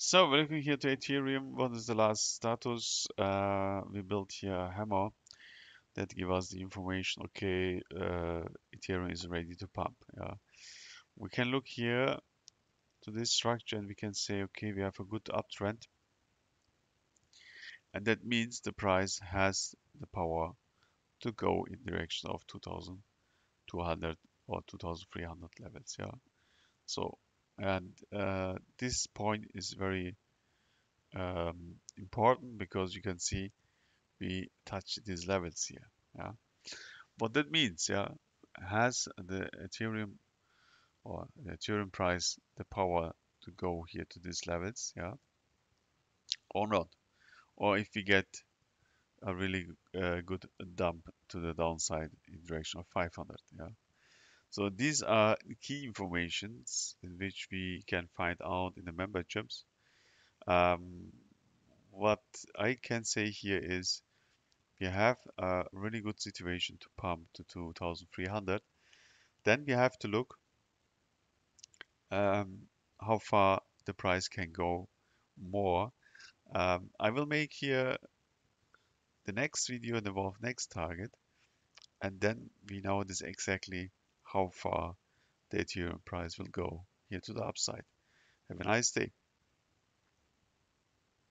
So we're looking here to Ethereum. What is the last status? Uh, we built here hammer that give us the information. Okay, uh, Ethereum is ready to pump. Yeah, we can look here to this structure and we can say, okay, we have a good uptrend, and that means the price has the power to go in direction of 2200 or 2300 levels. Yeah, so and uh, this point is very um, important because you can see we touch these levels here yeah. What that means yeah has the ethereum or the ethereum price the power to go here to these levels yeah or not? Or if we get a really uh, good dump to the downside in direction of 500 yeah so these are key informations in which we can find out in the memberships. Um, what I can say here is we have a really good situation to pump to 2300. Then we have to look um, how far the price can go more. Um, I will make here the next video involve next target and then we know this exactly how far the Ethereum price will go here to the upside. Have a nice day.